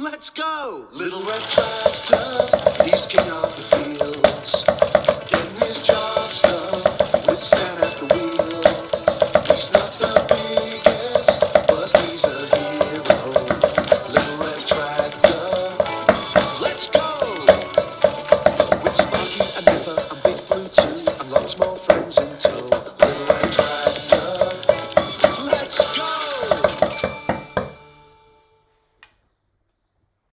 Let's go! Little red tractor, he's king of the fields. Getting his job done with Stan at the wheel. He's not the biggest, but he's a hero. Little red tractor, let's go! With Sparky and Nipper and Big Blue too, and lots more friends in town.